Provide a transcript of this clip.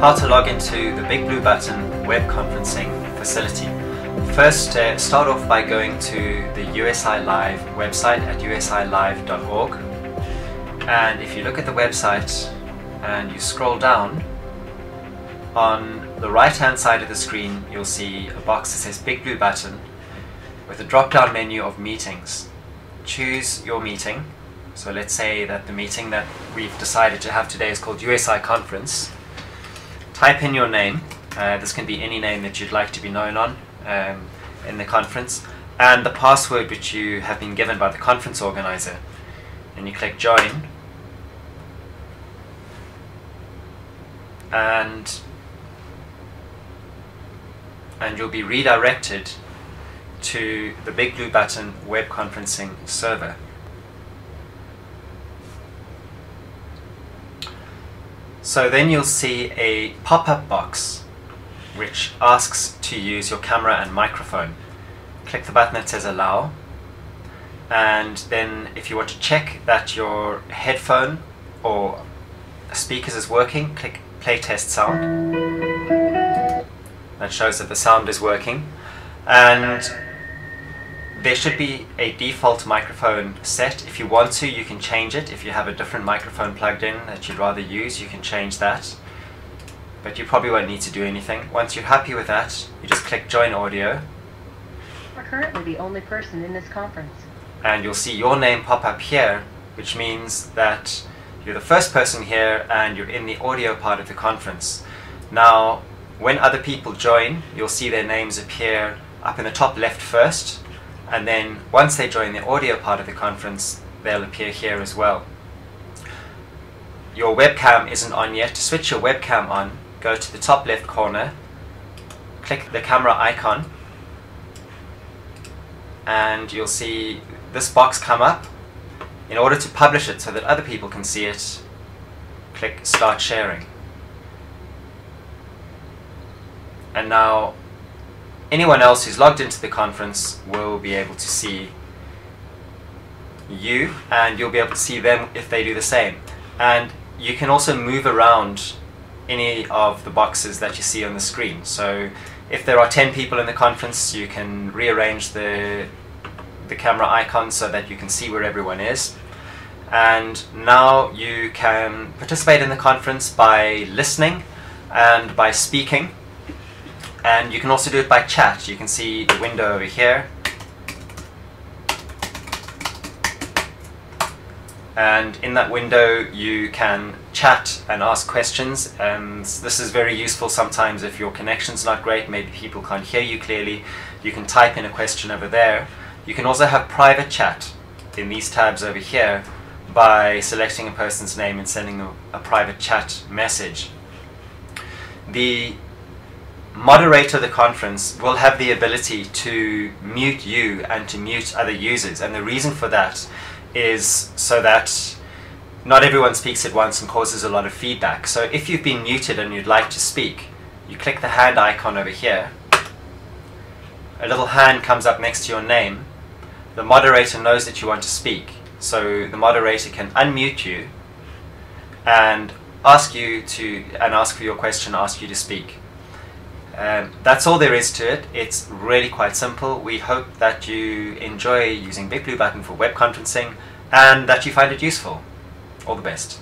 How to log into the Big Blue Button web conferencing facility. First, uh, start off by going to the USI Live website at usilive.org. And if you look at the website and you scroll down, on the right hand side of the screen you'll see a box that says Big Blue Button with a drop down menu of meetings. Choose your meeting. So let's say that the meeting that we've decided to have today is called USI Conference type in your name. Uh, this can be any name that you'd like to be known on um, in the conference and the password which you have been given by the conference organizer. And you click join and and you'll be redirected to the Big Blue Button web conferencing server. So then you'll see a pop-up box which asks to use your camera and microphone. Click the button that says allow and then if you want to check that your headphone or speakers is working, click play test sound. That shows that the sound is working and there should be a default microphone set. If you want to, you can change it. If you have a different microphone plugged in that you'd rather use, you can change that. But you probably won't need to do anything. Once you're happy with that, you just click Join Audio. We're currently the only person in this conference. And you'll see your name pop up here, which means that you're the first person here and you're in the audio part of the conference. Now, when other people join, you'll see their names appear up in the top left first, and then once they join the audio part of the conference they'll appear here as well. Your webcam isn't on yet. To switch your webcam on, go to the top left corner, click the camera icon, and you'll see this box come up. In order to publish it so that other people can see it, click Start Sharing. And now anyone else who's logged into the conference will be able to see you and you'll be able to see them if they do the same. And you can also move around any of the boxes that you see on the screen. So if there are 10 people in the conference, you can rearrange the, the camera icon so that you can see where everyone is. And now you can participate in the conference by listening and by speaking and you can also do it by chat. You can see the window over here. And in that window you can chat and ask questions. And this is very useful sometimes if your connection's not great, maybe people can't hear you clearly. You can type in a question over there. You can also have private chat in these tabs over here by selecting a person's name and sending them a private chat message. The moderator of the conference will have the ability to mute you and to mute other users. And the reason for that is so that not everyone speaks at once and causes a lot of feedback. So if you've been muted and you'd like to speak, you click the hand icon over here. A little hand comes up next to your name. The moderator knows that you want to speak. So the moderator can unmute you and ask you to, and ask for your question, ask you to speak. Um, that's all there is to it. It's really quite simple. We hope that you enjoy using Big Blue Button for web conferencing and that you find it useful. All the best.